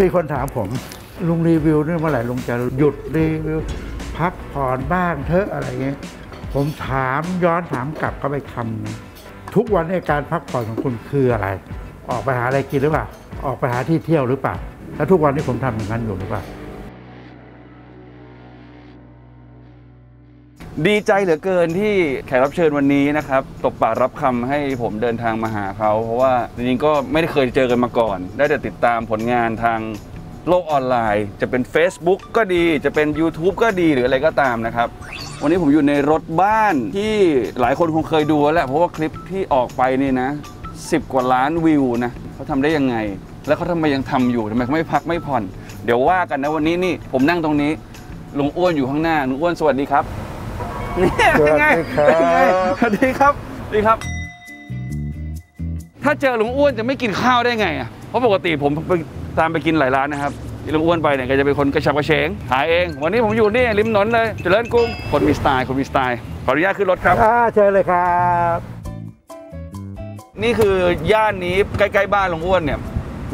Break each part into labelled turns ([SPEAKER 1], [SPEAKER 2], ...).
[SPEAKER 1] มีคนถามผมลุงรีวิวนี่เมื่อไหร่ลุงจะหยุดรีวิว พักผ่อนบ้างเถอะอะไรเงี้ยผมถามย้อนถามกลับก็ไปคำทุกวันในการพักผ่อนของคุณคืออะไร ออกไปหาอะไรกินหรือเปล่า ออกไปหาที่เที่ยวหรือเปล่า แล้วทุกวันนี้ผมทำอย่างนั้นอยู่หรือเปล่า
[SPEAKER 2] ดีใจเหลือเกินที่แขกรับเชิญวันนี้นะครับ ตบปากรับคำให้ผมเดินทางมาหาเขา เพราะว่าจริงๆก็ไม่ได้เคยเจอกันมาก่อน ได้แต่ติดตามผลงานทางโลกออนไลน์ จะเป็น Facebook ก็ดีจะเป็น YouTube ก็ดีหรืออะไรก็ตามนะครับ วันนี้ผมอยู่ในรถบ้านที่หลายคนคงเคยดูแล้วแหละเพราะว่าคลิปที่ออกไปนี่นะ 10 กว่าล้านวิวนะเขาทำได้ยังไง แล้วเขาทำไมยังทำอยู่ทำไมเขาไม่พักไม่ผ่อน เดี๋ยวว่ากันนะวันนี้นี่ผมนั่งตรงนี้ลุงอ้วนอยู่ข้างหน้าลุงอ้วนสวัสดีครับ นี่ยเป็นไง
[SPEAKER 1] สวัสดีครับ
[SPEAKER 2] เป็นไงสวัสดีครับสวัสดีครับ ถ้าเจอลุงอ้วนจะไม่กินข้าวได้ไงอะเพราะปกติผมไปตามไปกินหลายร้านนะครับที่ลุงอ้วนไปเนี่ยก็จะเป็นคนกระฉับกระเฉงหาเอง วันนี้ผมอยู่นี่ริมถนนเลยเจริญกรุงคนมีสไตล์คนมีสไตล์ขออนุญาตขึ้นรถครับ
[SPEAKER 1] อ่าเชิญเลยครับ
[SPEAKER 2] นี่คือย่านนี้ใกล้ๆบ้านลุงอ้วนเนี่ย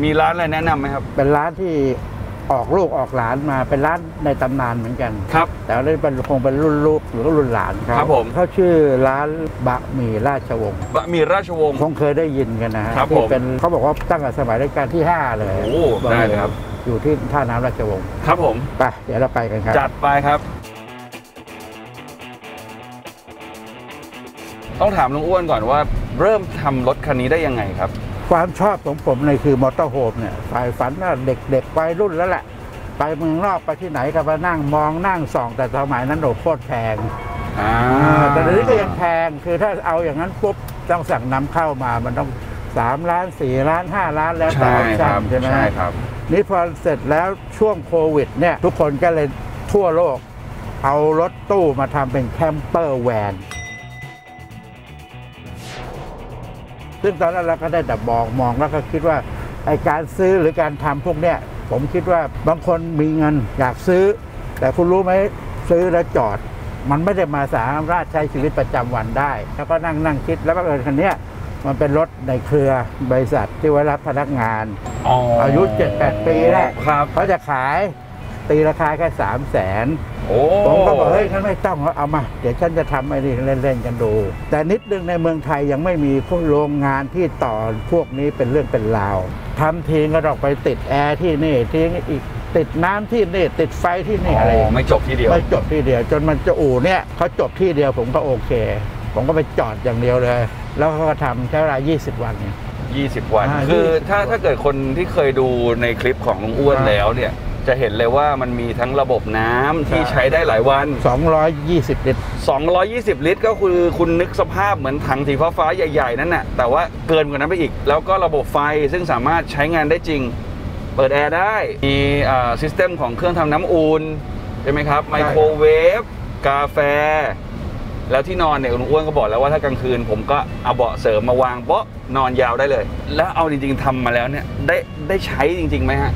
[SPEAKER 2] มีร้านอะไรแนะนำไหมครับ
[SPEAKER 1] เป็นร้านที่ ออกลูกออกหลานมาเป็นร้านในตำนานเหมือนกัน
[SPEAKER 2] ครับ
[SPEAKER 1] แต่ว่านี่เป็นคงเป็นรุ่นลูกหรือรุ่นหลานเขา
[SPEAKER 2] ครับผม
[SPEAKER 1] เขาชื่อร้านบะหมี่ราชวงศ์
[SPEAKER 2] บะหมี่ราชวงศ์
[SPEAKER 1] คงเคยได้ยินกันนะฮะ
[SPEAKER 2] ครับ
[SPEAKER 1] ที่
[SPEAKER 2] ผม
[SPEAKER 1] เป็นเขาบอกว่าตั้งแต่สมัยรัชกาลที่ 5 เลย
[SPEAKER 2] โอ้ได้เลยครับ
[SPEAKER 1] อยู่ที่ท่าน้ำราชวงศ์
[SPEAKER 2] ครับผม
[SPEAKER 1] ไปเดี๋ยวเราไปกันครับ
[SPEAKER 2] จัดไปครับ ต้องถามลุงอ้วนก่อนว่า เริ่มทำรถคันนี้ได้ยังไงครับ
[SPEAKER 1] ความชอบของผมเลยคือมอเตอร์โฮมเนี่ยฝ่ายฝันว่าเด็กๆวัยรุ่นแล้วแหละ ไปเมืองนอกไปที่ไหนก็มานั่งมองนั่งส่อง แต่สมัยนั้นโอ้โคตรแพง
[SPEAKER 2] อ่า
[SPEAKER 1] แต่เดี๋ยวนี้ก็ยังแพงคือถ้าเอาอย่างนั้นปุ๊บต้องสั่งนำเข้ามามันต้อง3ล้าน4ล้าน5ล้านแล้วแต่
[SPEAKER 2] ใช่
[SPEAKER 1] ออป
[SPEAKER 2] ค
[SPEAKER 1] ชั่
[SPEAKER 2] รั
[SPEAKER 1] น
[SPEAKER 2] บ
[SPEAKER 1] ใช่ไหม
[SPEAKER 2] ใช่ครับ
[SPEAKER 1] นี่พอเสร็จแล้วช่วงโควิดเนี่ยทุกคนก็เลยทั่วโลก เอารถตู้มาทำเป็นแคมเปอร์แวน ซึ่งตอนนั้นเราก็ได้แต่มองมองแล้วก็คิดว่าไอการซื้อหรือการทำพวกเนี้ยผมคิดว่าบางคนมีเงินอยากซื้อ แต่คุณรู้ไหมซื้อแล้วจอด มันไม่ได้มาสามารถใช้ชีวิตประจำวันได้ แล้วก็นั่งนั่งคิดแล้วก็เออคันเนี้ยมันเป็นรถในเครือบริษัทที่ไว้รับพนักงานอายุ 7-8 ปีแล้ว
[SPEAKER 2] ครับ
[SPEAKER 1] เขาจะขาย ตีราคาแค่สามแสน
[SPEAKER 2] โอ้
[SPEAKER 1] ผมก็บอกเฮ้ยงั้นไม่ต้องแล้วเอามา เดี๋ยวฉันจะทำไอ้นี่เล่นๆกันดู แต่นิดนึงในเมืองไทยยังไม่มีพวกโรงงานที่ต่อพวกนี้เป็นเรื่องเป็นราวทำทีก็ต้องไปติดแอร์ที่นี่ทีอีกติดน้ำที่นี่ติดไฟที่นี่อะไรอย่างเงี้ย
[SPEAKER 2] ไม่จบทีเดียว
[SPEAKER 1] ไม่จบที่เดียว จนมันจะอู่เนี่ยเขาจบที่เดียวผมก็โอเค ผมก็ไปจอดอย่างเดียวเลย แล้วเขาก็ทำใช้เวลา 20 วันเนี่ย
[SPEAKER 2] 20 วัน
[SPEAKER 1] อ่า
[SPEAKER 2] คือ
[SPEAKER 1] 20
[SPEAKER 2] ถ้าถ้าเกิดคนที่เคยดูในคลิปของลุงอ้วน
[SPEAKER 1] อ่า
[SPEAKER 2] แล้วเนี่ย จะเห็นเลยว่ามันมีทั้งระบบน้ำที่
[SPEAKER 1] ใช่
[SPEAKER 2] ใช้ได้หลายวัน
[SPEAKER 1] 220 ลิตร
[SPEAKER 2] 220 ลิตรก็คือคุณนึกสภาพเหมือนถังสีฟ้าๆใหญ่ ๆ นั่นน่ะแต่ว่าเกินกว่านั้นไปอีก แล้วก็ระบบไฟซึ่งสามารถใช้งานได้จริง เปิดแอร์ได้ มี system ของเครื่องทำน้ำอุ่นใช่ไหมครับ ไมโครเวฟ กาแฟ แล้วที่นอนเนี่ยลุงอ้วนก็บอกแล้วว่าถ้ากลางคืน ผมก็เอาเบาะเสริมมาวางเบาะนอนยาวได้เลย แล้วเอาจริงๆทำมาแล้วเนี่ยได้ได้ใช้จริงๆไหมฮะ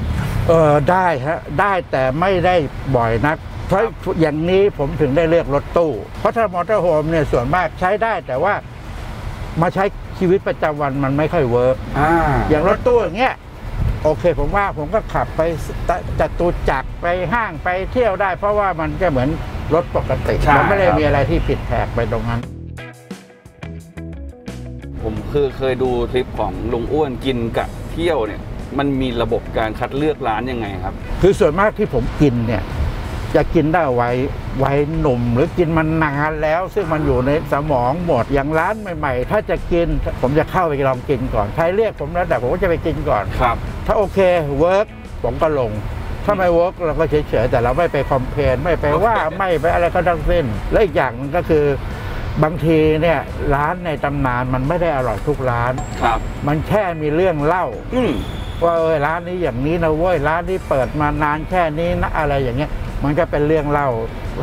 [SPEAKER 1] เออได้ฮะได้แต่ไม่ได้บ่อยนัก เพราะอย่างนี้ผมถึงได้เลือกรถตู้ เพราะถ้า motorhome เนี่ยส่วนมากใช้ได้แต่ว่ามาใช้ชีวิตประจำวันมันไม่ค่อยเวิร์ก
[SPEAKER 2] อ่า
[SPEAKER 1] อย่างรถตู้อย่างเงี้ยโอเค ผมว่าผมก็ขับไปจตุจักรไปห้างไปเที่ยวได้ เพราะว่ามันก็เหมือนรถปกติ
[SPEAKER 2] ใช่
[SPEAKER 1] มันไม่ได้
[SPEAKER 2] ครับ
[SPEAKER 1] มีอะไรที่ผิดแผกไปตรงนั้น
[SPEAKER 2] ผมคือเคยดูคลิปของลุงอ้วนกินกับเที่ยวเนี่ย มันมีระบบการคัดเลือกร้านยังไงครับ
[SPEAKER 1] คือส่วนมากที่ผมกินเนี่ย จะกินได้ไว้ไว้หนุ่มหรือกินมันนานแล้ว ซึ่งมันอยู่ในสมองหมดอย่างร้านใหม่ ๆ ถ้าจะกินผมจะเข้าไปลองกินก่อนใครเรียกผมแล้วแต่ผมก็จะไปกินก่อน
[SPEAKER 2] ครับ
[SPEAKER 1] ถ้าโอเค work ผมก็ลงถ้าไม่ work เราก็เฉยๆแต่เราไม่ไป complain ไม่ไปว่า
[SPEAKER 2] โอเค
[SPEAKER 1] ไม่ไปอะไรก็ทั้งสิ้น และอีกอย่างหนึ่งก็คือบางทีเนี่ยร้านในตำนานมันไม่ได้อร่อยทุกร้าน
[SPEAKER 2] ครับ
[SPEAKER 1] มันแค่มีเรื่องเล่า
[SPEAKER 2] อืม
[SPEAKER 1] ว่าเออร้านนี้อย่างนี้นะเว้ยร้านนี้เปิดมานานแค่นี้นะอะไรอย่างเงี้ย มันก็เป็นเรื่องเล่า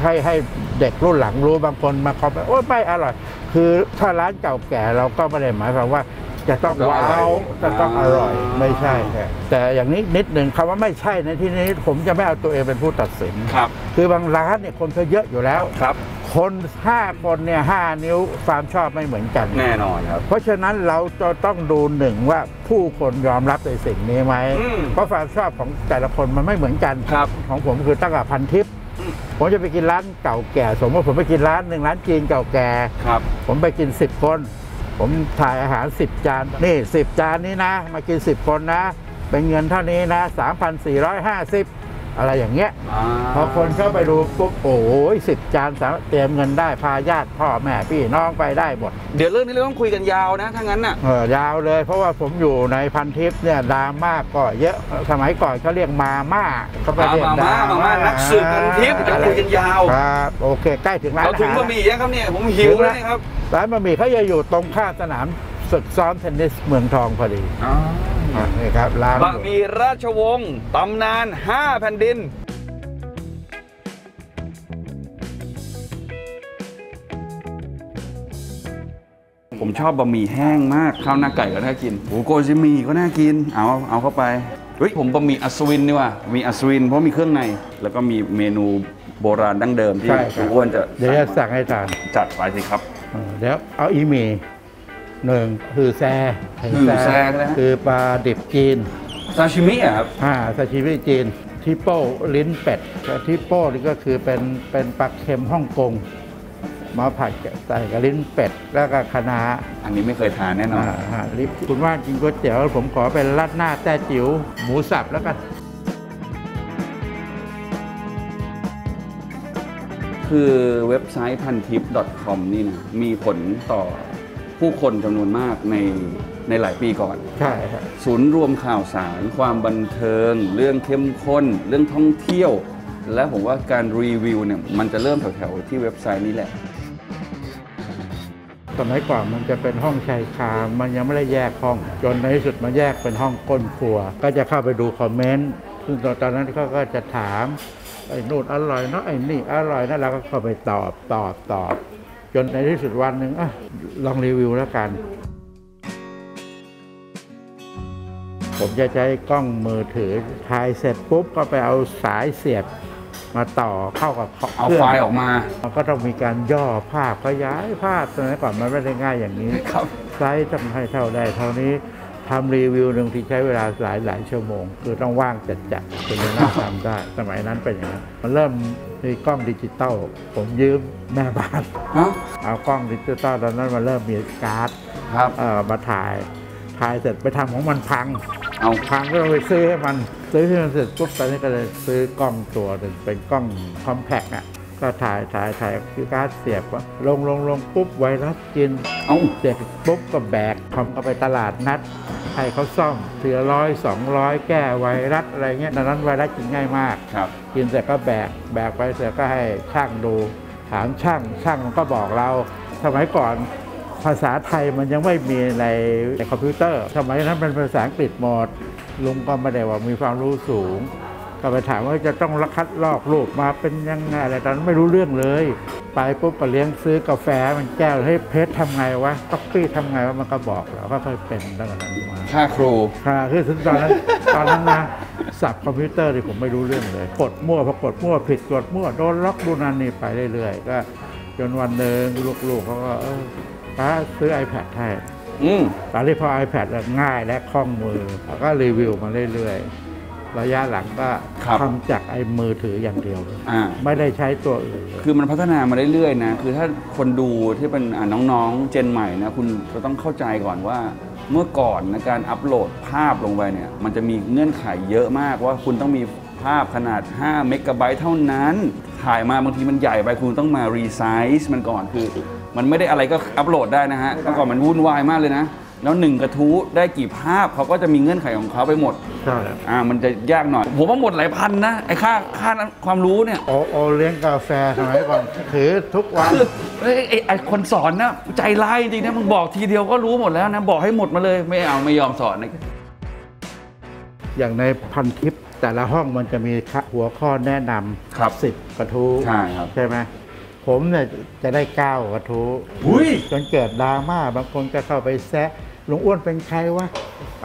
[SPEAKER 1] ให้ให้เด็กรุ่นหลังรู้บางคนมาคอมเมนต์โอ้ยไม่อร่อย คือถ้าร้านเก่าแก่เราก็ไม่ได้หมายความว่าจะต้องว้าวจะต้องอร่อยไม่ใช่ครับแต่อย่างนี้นิดหนึ่งคำว่าไม่ใช่ในที่นี้ผมจะไม่เอาตัวเองเป็นผู้ตัดสิน
[SPEAKER 2] ครับ
[SPEAKER 1] คือบางร้านเนี่ยคนเขาเยอะอยู่แล้ว
[SPEAKER 2] ครับ
[SPEAKER 1] คคนห้าคนเนี่ยห้านิ้วความชอบไม่เหมือนกัน
[SPEAKER 2] แน่นอนครับ
[SPEAKER 1] เพราะฉะนั้นเราจะต้องดูหนึ่งว่าผู้คนยอมรับในสิ่งนี้ไหม
[SPEAKER 2] อืม
[SPEAKER 1] เพราะความชอบของแต่ละคนมันไม่เหมือนกัน
[SPEAKER 2] ครับ
[SPEAKER 1] ของผมคือตั้งแต่พันทิปผมจะไปกินร้านเก่าแก่ สมมติผมไปกินร้านหนึ่งร้านจีนเก่าแก่ ครับ ผมไปกิน 10 คน ผมถ่ายอาหาร 10 จาน นี่ 10 จานนี้นะ มากิน 10 คนนะ เป็นเงินเท่านี้นะ 3,450 อะไรอย่างเงี้ยพอคนเข้าไปดูปุ๊บโอ้ยสิบจานสามารถเตรียมเงินได้พาญาติพ่อแม่พี่น้องไปได้หมด
[SPEAKER 2] เดี๋ยวเรื่องนี้เราต้องคุยกันยาวนะถ้างั้นน่ะ
[SPEAKER 1] เออยาวเลย เพราะว่าผมอยู่ในพันทิปเนี่ยดราม่าก็เยอะสมัยก่อนเขาเรียกมาม่าเขาไปเรียก
[SPEAKER 2] มา
[SPEAKER 1] ด
[SPEAKER 2] ม่า
[SPEAKER 1] รา
[SPEAKER 2] มาม่านักสืบพันทิปจะคุยกันยาว
[SPEAKER 1] ครับโอเค ใกล้ถึงร้าน
[SPEAKER 2] เราถุง
[SPEAKER 1] อาหาร
[SPEAKER 2] บะหมี่ยังครับเนี่ยผมหิวแล้วเนี่ยครับ
[SPEAKER 1] ร้านบะหมี่เขาจะอยู่ตรงข้ามสนามฝึกซ้อมเทนนิสเมืองทองพอดี อะนี่ครับร้าน
[SPEAKER 2] บะหมี่ราชวงศ์ตำนาน 5 แผ่นดิน ผมชอบบะหมี่แห้งมากข้าวหน้าไก่ก็น่ากินโอ้โกจิหมี่ก็น่ากิน เอาเอาเข้าไปเฮ้ยผมบะหมี่อัศวินนี่ว่ะมีอัศวินเพราะมีเครื่องใน แล้วก็มีเมนูโบราณดั้งเดิมที่
[SPEAKER 1] ใช่ค
[SPEAKER 2] คุ
[SPEAKER 1] รับ
[SPEAKER 2] ณอ้วนจะ
[SPEAKER 1] เดี๋ยวจะสั่งให้ทาน
[SPEAKER 2] จัดไปสิครับ
[SPEAKER 1] เออเดี๋ยวเอาอีหมี่ หนึ่งคือแซ
[SPEAKER 2] หือแซเลยฮะ
[SPEAKER 1] คือปลาดิบจีน
[SPEAKER 2] ซาชิมิอะครับ
[SPEAKER 1] อ่าซาชิมิจีนทิโป้ลิ้นเป็ดแต่ทิโป้นี่ก็คือเป็นเป็นปลาเค็มฮ่องกงมาผัดกับใส่กับลิ้นเป็ดแล้วก็คะน้า
[SPEAKER 2] อันนี้ไม่เคยทานแน่นอน
[SPEAKER 1] อ่าฮะลิปคุณว่ากินก๋วยเตี๋ยวผมขอเป็นราดหน้าแต้จิ๋วหมูสับแล้วกัน
[SPEAKER 2] คือเว็บไซต์พันทิป .com นี่นะมีผลต่อ ผู้คนจำนวนมากในในหลายปีก่อน
[SPEAKER 1] ใช่ครับ
[SPEAKER 2] ศูนย์รวมข่าวสาร ความบันเทิง เรื่องเข้มข้น เรื่องท่องเที่ยว และผมว่าการรีวิวเนี่ยมันจะเริ่มแถวๆที่เว็บไซต์นี้แหละ
[SPEAKER 1] สมัยก่อนมันจะเป็นห้องชายคามันยังไม่ได้แยกห้อง จนในที่สุดมาแยกเป็นห้องก้นครัว ก็จะเข้าไปดูคอมเมนต์ ซึ่งตอนนั้นเขาก็จะถามไอ้นู่นอร่อยเนาะไอ้นี่อร่อยนะเราก็เข้าไปตอบตอบตอบ จนในที่สุดวันหนึ่งอะลองรีวิวแล้วกัน ผมจะใช้กล้องมือถือถ่ายเสร็จปุ๊บก็ไปเอาสายเสียบมาต่อเข้ากับ
[SPEAKER 2] เอา
[SPEAKER 1] ครื่ง
[SPEAKER 2] ไฟล์ออกมา
[SPEAKER 1] มันก็ต้องมีการย่อภาพขยายภาพสมัยก่อนมันไม่ได้ง่ายอย่างนี้
[SPEAKER 2] ครับ
[SPEAKER 1] ไซส์ต้องให้เท่าได้เท่านี้ ทำรีวิวหนึ่งที่ใช้เวลาหลายหลายชั่วโมง คือต้องว่างจัดจัดๆถึงจะน่าทำได้ สมัยนั้นเป็นอย่างนั้นมันเริ่มมีกล้องดิจิตอลผมยืมแม่บ้าน
[SPEAKER 2] ฮะ
[SPEAKER 1] เอากล้องดิจิตอลตอนนั้นมันเริ่มมีการ์ด
[SPEAKER 2] ครับ
[SPEAKER 1] เอ่อมาถ่ายถ่ายเสร็จไปทำของมันพัง
[SPEAKER 2] เอา
[SPEAKER 1] พังก็ต้องไปซื้อให้มันซื้อให้มันเสร็จปุ๊บตอนนี้ก็เลยซื้อกล้องตัวหนึ่งเป็นกล้อง compact อะ ก็ถ่ายถ่ายถ่ายคือการ์ดเสียบว่าลงลงลงปุ๊บไวรัสกิน
[SPEAKER 2] เอา
[SPEAKER 1] เสร็จปุ๊บก็แบกทำก็ไปตลาดนัดให้เขาซ่อมเสียร้อยสองร้อยแก้ไวรัสอะไรเงี้ยดังนั้นไวรัสกินง่ายมาก
[SPEAKER 2] ครับ
[SPEAKER 1] กินเสร็จก็แบกแบกไปเสร็จก็ให้ช่างดู ถามช่างช่างมันก็บอกเราสมัยก่อนภาษาไทยมันยังไม่มีในในคอมพิวเตอร์ สมัยนั้นเป็นภาษาอังกฤษหมดลุงก็ไม่ได้ว่ามีความรู้สูง ก็ไปถามว่าจะต้องคัดลอกรูปมาเป็นยังไงอะไรตอนนั้นไม่รู้เรื่องเลย ไปปุ๊บก็เลี้ยงซื้อกาแฟมันแก้วให้ยเพชรทำไงวะต๊อกปี้ทำไงวะมันก็บอกเราก็ค่อยเป็นตั้งแต่นั้นมา
[SPEAKER 2] ค่าครู
[SPEAKER 1] ค่ะคือถึงตอนนั้นตอนนั้นนะสับคอมพิวเตอร์ที่ผมไม่รู้เรื่องเลย กดมั่วพอกดมั่วผิดกดมั่วโดนล็อกดูนั่นนี่ไปเรื่อยๆก็จนวันหนึ่งลูกๆเขาก็เออป๊าซื้อ iPad ให้
[SPEAKER 2] อืม
[SPEAKER 1] ตอนนี้พอ iPad แล้วง่ายและคล่องมือเขาก็รีวิวมาเรื่อยๆ ระยะหลังก็
[SPEAKER 2] ครับ
[SPEAKER 1] ทำจากไอ้มือถืออย่างเดียวเลย
[SPEAKER 2] อ่า
[SPEAKER 1] ไม่ได้ใช้ตัวอื่นเลย
[SPEAKER 2] คือมันพัฒนามาเรื่อยๆนะ คือถ้าคนดูที่เป็นอ่าน้องๆ gen ใหม่นะ คุณจะต้องเข้าใจก่อนว่า เมื่อก่อนนะการอัปโหลดภาพลงไปเนี่ย มันจะมีเงื่อนไขเยอะมากว่าคุณต้องมีภาพขนาด 5 เมกะไบต์เท่านั้น ถ่ายมาบางทีมันใหญ่ไปคุณต้องมา resize มันก่อนคือ มันไม่ได้อะไรก็อัปโหลดได้นะฮะเมื่อก่อนมันวุ่นวายมากเลยนะ แล้วหนึ่งกระทู้ได้กี่ภาพเขาก็จะมีเงื่อนไขของเขาไปหมด
[SPEAKER 1] ใช่
[SPEAKER 2] อ่ามันจะยากหน่อย ผมว่าหมดหลายพันนะไอ้ค่าค่าความรู้เนี่ย
[SPEAKER 1] โอโอเลี้ยงกาแฟสมัยก่อนถือทุกวัน
[SPEAKER 2] คือไอ้ไอ้ไอ้คนสอนนะใจร้ายจริงนะมึงบอกทีเดียวก็รู้หมดแล้วนะบอกให้หมดมาเลยไม่เอาไม่ยอมสอนนะ
[SPEAKER 1] อย่างในพันทิปแต่ละห้องมันจะมีหัวข้อแนะน
[SPEAKER 2] ครับำ
[SPEAKER 1] สิบกระทู้
[SPEAKER 2] ใช่ครับ
[SPEAKER 1] ใช่ไหมผมเนี่ยจะได้เก้ากระทู้
[SPEAKER 2] อุ้ย
[SPEAKER 1] จนเกิดดราม่าบางคนก็เข้าไปแซะ ลุงอ้วนเป็นใครวะ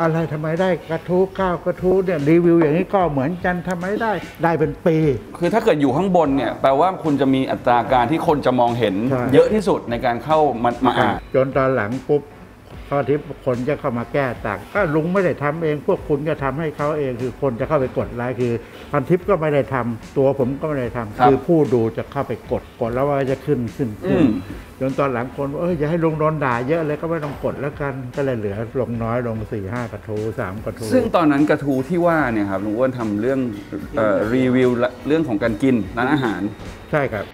[SPEAKER 1] อะไรทำไมได้กระทู้ข้าวกระทู้เนี่ยรีวิวอย่างนี้ก็เหมือนกันทำไมได้ได้เป็นปี
[SPEAKER 2] คือถ้าเกิดอยู่ข้างบนเนี่ยแปลว่าคุณจะมีอัตราการที่คนจะมองเห็น
[SPEAKER 1] ใช่
[SPEAKER 2] เยอะที่สุดในการเข้ามามาอ่าน
[SPEAKER 1] จนตอนหลังปุ๊บ ข้อทิพคนจะเข้ามาแก้ต่าง ก็ลุงไม่ได้ทำเอง พวกคุณก็ทำให้เขาเองคือคนจะเข้าไปกดไลค์คือพันทิพย์ก็ไม่ได้ทำตัวผมก็ไม่ได้ทำคือผู้ดูจะเข้าไปกดกดแล้วว่าจะขึ้นขึ้น
[SPEAKER 2] อื
[SPEAKER 1] ขึ้น
[SPEAKER 2] ม
[SPEAKER 1] จนตอนหลังคนบอกเอออย่าให้ลุงโดนด่าเยอะเลยก็ไม่ต้องกดแล้วกันก็เลยเหลือลงน้อยลงสี่ห้ากระทูสามกระทู
[SPEAKER 2] ซึ่งตอนนั้นกระทูที่ว่าเนี่ยครับลุงอ้วนทำเรื่องเอ่อรีวิวละเรื่องของการกินร้านอาหาร
[SPEAKER 1] ใช่ครับ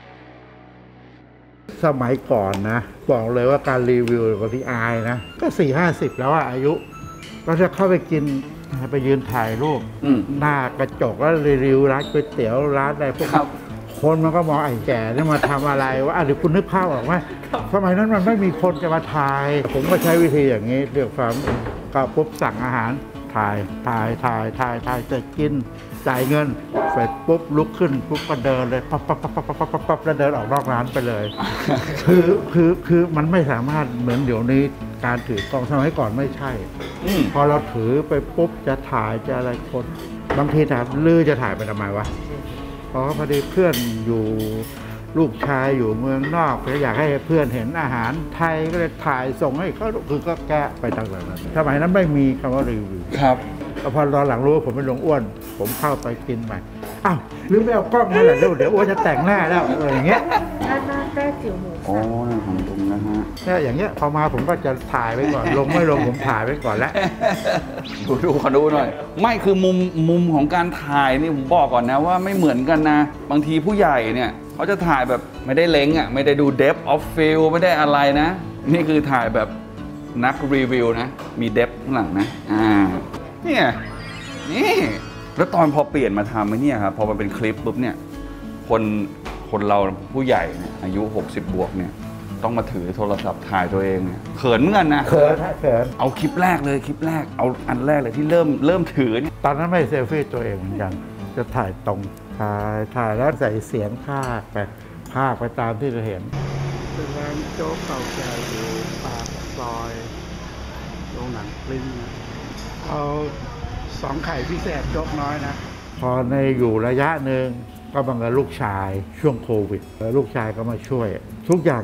[SPEAKER 1] สมัยก่อนนะ บอกเลยว่าการรีวิวบางทีอายนะ ก็สี่ห้าสิบแล้วอะอายุก็จะเข้าไปกินไปยืนถ่ายรูป
[SPEAKER 2] อืม
[SPEAKER 1] หน้ากระจกแล้วรีวิวร้านก๋วยเตี๋ยวร้านอะไรพวก
[SPEAKER 2] ครับ
[SPEAKER 1] คนมันก็มองไอ้แก่นี่มาทำอะไรวะอะเดี๋ยวคุณนึกภาพออกไหมสมัยนั้นมันไม่มีคนจะมาถ่าย ผมก็ใช้วิธีอย่างนี้เรียกความก็ปุ๊บสั่งอาหารถ่ายถ่ายถ่ายถ่ายถ่ายเสร็จกิน จ่ายเงินเสร็จปุ๊บลุกขึ้นปุ๊บก็เดินเลยปั๊บปั๊บปั๊บปั๊บปั๊บปั๊บปั๊บแล้วเดินออกนอกร้านไปเลย คือคือคือมันไม่สามารถเหมือนเดี๋ยวนี้การถือกล้องสมัยก่อนไม่ใช่
[SPEAKER 2] อืม
[SPEAKER 1] พอเราถือไปปุ๊บจะถ่ายจะอะไรคนบางทีถามลือจะถ่ายไปทำไมวะเพราะพอดีเพื่อนอยู่ลูกชายอยู่เมืองนอกก็อยากให้เพื่อนเห็นอาหารไทยก็เลยถ่ายส่งให้เขาคือก็แกะไปต่างๆนั้นสมัยนั้นไม่มีคำว่ารีวิว
[SPEAKER 2] ครับ
[SPEAKER 1] แต่ พอตอนหลังรู้ว่าผมเป็นหลวงอ้วน ผมเข้าไปกินใหม่อ้าวลืมไปเอากล้องนั่นแหละเดี๋ยวเดี๋ยวอ้วนจะแต่งหน้าแล้วเอออย่างเงี้ย
[SPEAKER 3] ราดหน้าแต้จิ๋วหมู
[SPEAKER 2] อ๋อ
[SPEAKER 3] สับ
[SPEAKER 2] นั่นของตรงนะฮะ
[SPEAKER 1] เนี่ยอย่างเงี้ยพอมาผมก็จะถ่ายไว้ก่อน ลงไม่ลงผมถ่ายไว้ก่อนแล้ว
[SPEAKER 2] ดูดูขอดูหน่อย ไม่คือมุมมุมของการถ่ายนี่ผมบอกก่อนนะว่าไม่เหมือนกันนะ บางทีผู้ใหญ่เนี่ยเขาจะถ่ายแบบไม่ได้เล้งอะไม่ได้ดู depth of field ไม่ได้อะไรนะ นี่คือถ่ายแบบนักรีวิวนะ มี depth ข้างหลังนะ อ่า เนี่ยนี่ แล้วตอนพอเปลี่ยนมาทำไอ้เนี่ยครับพอมันเป็นคลิปปุ๊บเนี่ยคนคนเราผู้ใหญ่เนี่ยอายุ 60 บวกเนี่ยต้องมาถือโทรศัพท์ถ่ายตัวเองเนี่ยเขินเหมือนกันนะ
[SPEAKER 1] เขินฮะเขิน
[SPEAKER 2] เอาคลิปแรกเลยคลิปแรกเอาอันแรกเลยที่เริ่มเริ่มถือเนี่ย
[SPEAKER 1] ตอนนั้นไม่เซลฟี่ตัวเองเหมือนกัน จะถ่ายตรงถ่ายถ่ายแล้วใส่เสียงภาคไปภาคไปตามที่เราเห็นเป็นร้านโจ๊กเก่าแก่อยู่ปากซอยโรงหนังปริ้น เอาสองไข่พิเศษโจ๊กน้อยนะ พอในอยู่ระยะหนึ่งก็บังเอิญลูกชายช่วงโควิดแล้วลูกชายก็มาช่วย ทุกอย่าง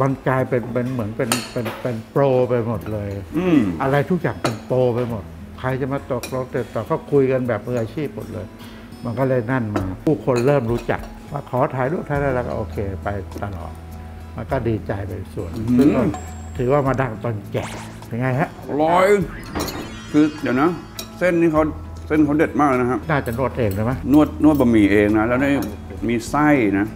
[SPEAKER 1] มันกลายเป็นเป็นเหมือนเป็นเป็นเป็นโปรไปหมดเลย
[SPEAKER 2] อืม
[SPEAKER 1] อะไรทุกอย่างเป็นโปรไปหมด ใครจะมาตกลงติดต่อก็คุยกันแบบมืออาชีพหมดเลย มันก็เลยนั่นมา ผู้คนเริ่มรู้จักว่าขอถ่ายรูปถ่ายอะไรแล้วก็โอเค ไปตลอด มันก็ดีใจไปส่วน
[SPEAKER 2] อื้อหือ
[SPEAKER 1] ซึ่งก็ถือว่ามาดังตอนแก่ เป็นไงฮะ
[SPEAKER 2] อร่อย คือเดี๋ยวนะ เส้นนี่เขาเส้นเขาเด็ดมากเลยนะครับ
[SPEAKER 1] น่าจะนวดเองเลยไหม
[SPEAKER 2] นวดนวดบะหมี่เองนะ แล้วได้มีไส้นะ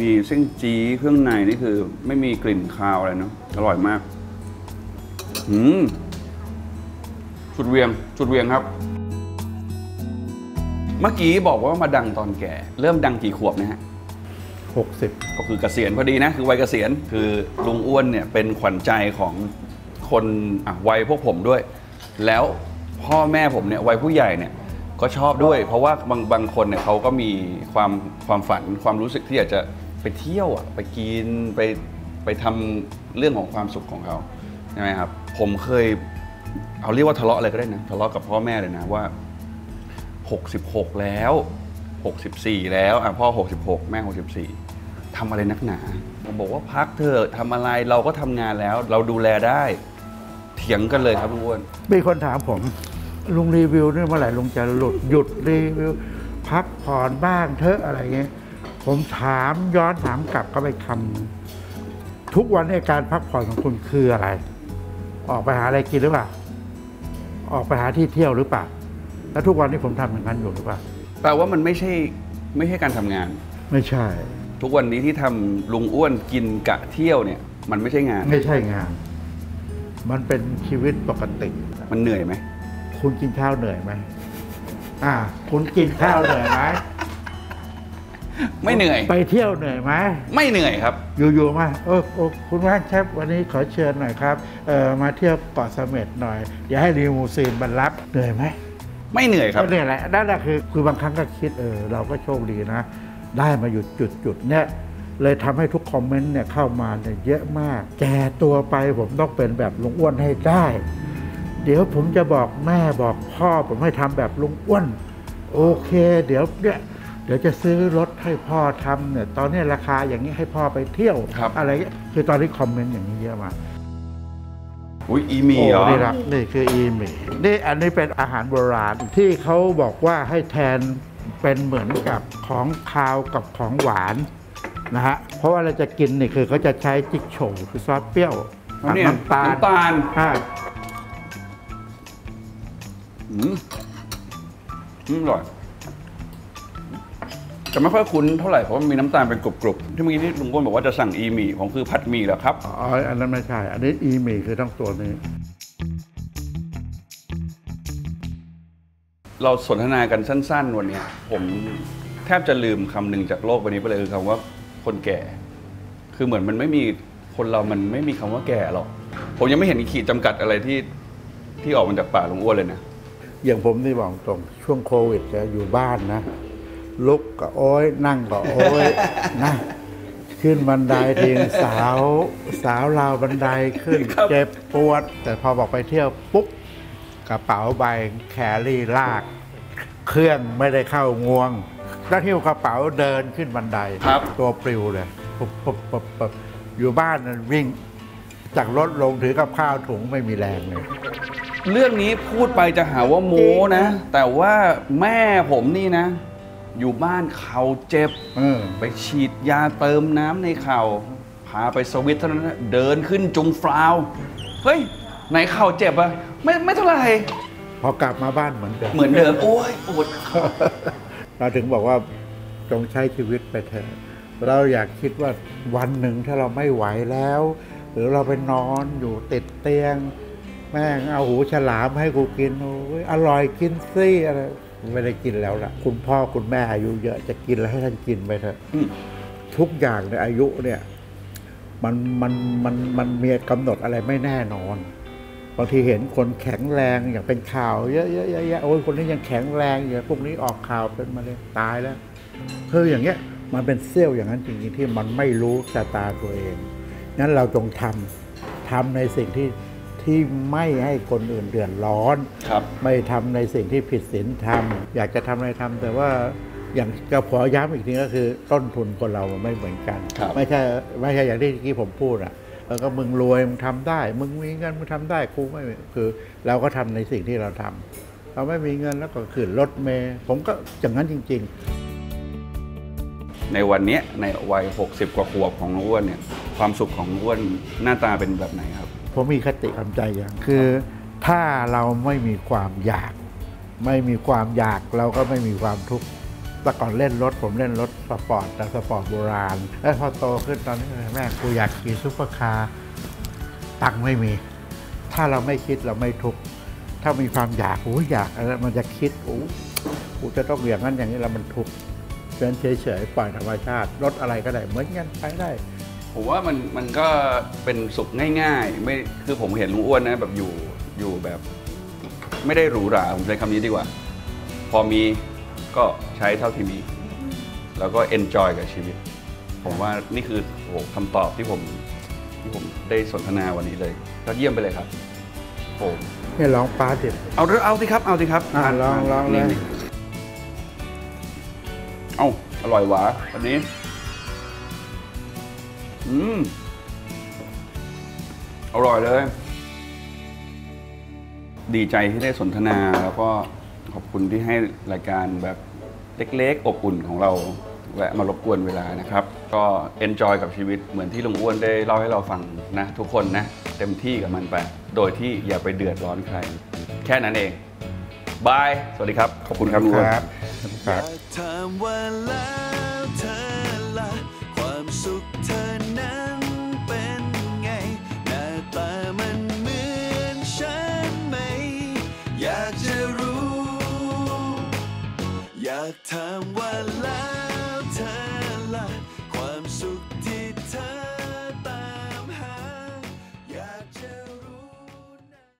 [SPEAKER 2] มีเส้นจีเครื่องในนี่คือ ไม่มีกลิ่นคาวอะไรเนาะอร่อยมากอืมสุดเวียงสุดเวียงครับ เมื่อกี้บอกว่ามาดังตอนแก่ เริ่มดังกี่ขวบนะฮะ
[SPEAKER 1] หกสิบ
[SPEAKER 2] ก็คือเกษียณพอดีนะ คือวัยเกษียณคือลุงอ้วนเนี่ยเป็นขวัญใจของ คนวัยพวกผมด้วย แล้วพ่อแม่ผมเนี่ยวัยผู้ใหญ่เนี่ยก็ชอบด้วย เพราะว่าบางบางคนเนี่ยเขาก็มีความความฝันความรู้สึกที่อยากจะไปเที่ยวอะไปกินไปไปทำเรื่องของความสุขของเขาใช่ไหมครับผมเคยเอาเรียกว่าทะเลาะอะไรก็ได้นะทะเลาะกับพ่อแม่เลยนะว่า 66 แล้ว 64 แล้วอะพ่อ 66 แม่ 64ทำอะไรนักหนาผมบอกว่าพักเถอะทำอะไรเราก็ทำงานแล้ว เราดูแลได้ เถียงกันเลยครับลุงอ้วน
[SPEAKER 1] มีคนถามผมลุงรีวิวนี่เมื่อไหร่ลุงจะหลุดหยุดรีวิว พักผ่อนบ้างเถอะอะไรเงี้ยผมถามย้อนถามกลับก็ไปคำทุกวันในการพักผ่อนของคุณคืออะไร ออกไปหาอะไรกินหรือเปล่า ออกไปหาที่เที่ยวหรือเปล่า แล้วทุกวันนี้ผมทำอย่างนั้นอยู่หรือเปล่า
[SPEAKER 2] แปลว่ามันไม่ใช่ไม่ใช่การทำงาน
[SPEAKER 1] ไม่ใช่
[SPEAKER 2] ทุกวันนี้ที่ทำลุงอ้วนกินกะเที่ยวเนี่ย มันไม่ใช่งาน
[SPEAKER 1] ไม่ใช่งาน มันเป็นชีวิตปกติ
[SPEAKER 2] มันเหนื่อยไหม
[SPEAKER 1] คุณกินข้าวเหนื่อยไหมอ่า คุณกินข้าวเหนื่อยไหม
[SPEAKER 2] ไม่เหนื่อย
[SPEAKER 1] ไปเที่ยวเหนื่อยไหม
[SPEAKER 2] ไม่เหนื่อยครับ
[SPEAKER 1] อยู่ๆมาเออโอ้คุณว่างครับ วันนี้ขอเชิญหน่อยครับเออมาเที่ยวเกาะเสม็ดหน่อย อย่าให้รีมูซีนบรรลับเหนื่อยไหม
[SPEAKER 2] ไม่เหนื่อยครับ
[SPEAKER 1] ก็เนี่ยแหละนั่นแหละคือคือบางครั้งก็คิดเออเราก็โชคดีนะ ได้มาอยู่จุดจุดๆเนี้ย เลยทำให้ทุกคอมเมนต์เนี่ยเข้ามาเนี่ยเยอะมาก แก่ตัวไปผมต้องเป็นแบบลุงอ้วนให้ได้ เดี๋ยวผมจะบอกแม่บอกพ่อผมให้ทำแบบลุงอ้วน โอเค เดี๋ยวเนี่ยเดี๋ยวจะซื้อรถให้พ่อทำเนี่ย ตอนนี้ราคาอย่างนี้ให้พ่อไปเที่ยว
[SPEAKER 2] ครับ
[SPEAKER 1] อะไรเงี้ยคือตอนนี้คอมเมนต์อย่างนี้เยอะมาก
[SPEAKER 2] อุ้ยอีหมีเหรอ
[SPEAKER 1] โนี่ครับนี่คืออีหมี่นี่อันนี้เป็นอาหารโบราณที่เขาบอกว่าให้แทนเป็นเหมือนกับของคาวกับของหวาน นะฮะเพราะว่าเราจะกินนี่คือเขาจะใช้จิ๊กโฉวคือซอสเปรี้ยว
[SPEAKER 2] อันนี้
[SPEAKER 1] น้ำตาล
[SPEAKER 2] น้ำตาล
[SPEAKER 1] อ่า
[SPEAKER 2] อืมอืมอร่อยจะไม่ค่อยคุ้นเท่าไหร่เพราะมันมีน้ำตาลเป็นกรุบๆที่เมื่อกี้ที่ลุงก้นบอกว่าจะสั่งอีหมี่ผมคือผัดหมี่แหละครับ
[SPEAKER 1] อ๋ออันนั้นไม่ใช่ อันนี้อีหมี่คือต้องตัวนี้
[SPEAKER 2] เราสนทนากันสั้น ๆ วันเนี้ยผมแทบจะลืมคำหนึ่งจากโลกใบนี้ไปเลยคือคำว่า คนแก่ คือเหมือนมันไม่มีคนเรามันไม่มีคำว่าแก่หรอก ผมยังไม่เห็นขีดจำกัดอะไรที่ที่ออกมาจากปากลุงอ้วนเลยนะ
[SPEAKER 1] อย่างผมนี่บอกตรงช่วงโควิดจะอยู่บ้านนะลุกก็โอ้ยนั่งก็โอ้ยนะขึ้นบันไดทีสาวสาวราวบันไดขึ้น
[SPEAKER 2] ครับ
[SPEAKER 1] เจ็บปวด แต่พอบอกไปเที่ยวปุ๊บกระเป๋าใบแครี่ลาก เครื่องไม่ได้เข้างวง แล้วที่กระเป๋าเดินขึ้นบันได
[SPEAKER 2] ครับ
[SPEAKER 1] ตัวปลิวเลยปุ๊บปุ๊บปุ๊บปุ๊บอยู่บ้านนั้นวิ่ง จากรถลงถือกับข้าวถุงไม่มีแรงเลย
[SPEAKER 2] เรื่องนี้พูดไปจะหาว่าโม้นะ แต่ว่าแม่ผมนี่นะ อยู่บ้านเข่าเจ็บ
[SPEAKER 1] เออ
[SPEAKER 2] ไปฉีดยาเติมน้ำในเข่าพาไปสวิตเท่านั้นนะเดินขึ้นจุงฟลาวเฮ้ย ไหนเข่าเจ็บอะไม่ไม่เท่าไหร่
[SPEAKER 1] พอกลับมาบ้านเหมือนเดิม
[SPEAKER 2] เหมือนเดิม โอ้ยปวด
[SPEAKER 1] เราถึงบอกว่าจงใช้ชีวิตไปเถอะเราอยากคิดว่าวันหนึ่งถ้าเราไม่ไหวแล้ว หรือเราไปนอนอยู่ติดเตียง แม่งเอาหูฉลามให้กูกินโอ้ยอร่อยกินซี่อะไรไม่ได้กินแล้วล่ะ คุณพ่อคุณแม่อายุเยอะจะกินแล้วให้ท่านกินไปเถอะทุกอย่างในอายุเนี่ย มันมันมันมันมีกำหนดอะไรไม่แน่นอนางทีเห็นคนแข็งแรงอย่างเป็นข่าวเยอะๆๆๆโอ้ยคนนี้ยังแข็งแรงอยู่พวกนี้ออกข่าวเป็นมะเร็งตายแล้วคืออย่างเงี้ยมันเป็นเซี่ยวอย่างนั้นจริงๆที่มันไม่รู้ชะตาตัวเองงั้นเราจงทำทำในสิ่งที่ที่ไม่ให้คนอื่นเดือดร้อน
[SPEAKER 2] ครับ
[SPEAKER 1] ไม่ทำในสิ่งที่ผิดศีลธรรมอยากจะทำอะไรทำแต่ว่าอย่างจะขอย้ำอีกทีก็คือต้นทุนคนเรามันไม่เหมือนกัน
[SPEAKER 2] ครับ
[SPEAKER 1] ไม่ใช่ไม่ใช่อย่างที่เมื่อกี้ผมพูดอะ เออก็มึงรวยมึงทำได้ มึงมีเงินมึงทำได้กูไม่มีคือ เราก็ทำในสิ่งที่เราทำเราไม่มีเงินแล้วก็ขึ้นรถเมย์ผมก็อย่างนั้นจริง
[SPEAKER 2] ในวันเนี้ยในวัย 60 กว่าขวบของลุงอ้วนเนี่ยความสุขของลุงอ้วนหน้าตาเป็นแบบไหนครับ
[SPEAKER 1] ๆผมมีคติคำใจอย่างคือ ถ้าเราไม่มีความอยาก ไม่มีความอยากเราก็ไม่มีความทุกข์ แต่ก่อนเล่นรถผมเล่นรถสปอร์ตแต่สปอร์ตโบราณ แล้วพอโตขึ้นตอนนี้แม่กูอยากขี่ซุปเปอร์คาร์ตังค์ไม่มี ถ้าเราไม่คิดเราไม่ทุกข์ถ้ามีความอยากโอ้อยากอะไรมันจะคิดโอ้กูจะต้องอย่างนั้นอย่างนี้แล้วมันทุกข์เฉยเฉยๆปล่อยธรรมชาติรถอะไรก็ได้เหมือนกันไปได้
[SPEAKER 2] ผมว่ามันมันก็เป็นสุขง่ายๆ ไม่คือผมเห็นลุงอ้วนนะแบบอยู่อยู่แบบ ไม่ได้หรูหราผมใช้คำนี้ดีกว่า พอมี ก็ใช้เท่าที่มี แล้วก็ enjoy กับชีวิต ผมว่านี่คือโอ้โหคำตอบที่ผมที่ผมได้สนทนาวันนี้เลยยอดเยี่ยมไปเลยครับผม
[SPEAKER 1] นี่ลองปลาเด็ด
[SPEAKER 2] เอาเถอะเอาสิครับ เอาสิครับ
[SPEAKER 1] อะลองลองเลย
[SPEAKER 2] นี่เอาอร่อยหวาวันนี้ อืม อร่อยเลย ดีใจที่ได้สนทนาแล้วก็ ขอบคุณที่ให้รายการแบบเล็กๆ อบอุ่นของเราแวะมารบกวนเวลานะครับ ก็เอนจอยกับชีวิตเหมือนที่ลุงอ้วนได้เล่าให้เราฟังนะ ทุกคนนะ เต็มที่กับมันไป โดยที่อย่าไปเดือดร้อนใคร แค่นั้นเองบาย สวัสดีครับ ขอบคุณครับลุงอ้วน
[SPEAKER 1] ครับ
[SPEAKER 4] อย